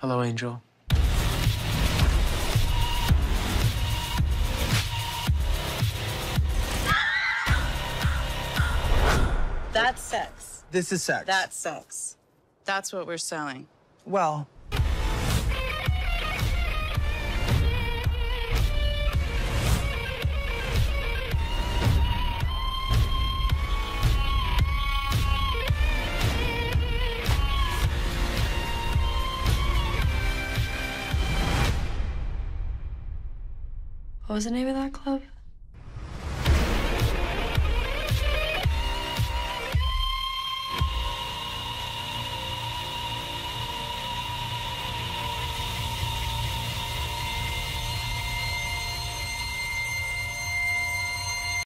Hello, Angel. That's sex. This is sex. That's sex. That's what we're selling. well. What was the name of that club?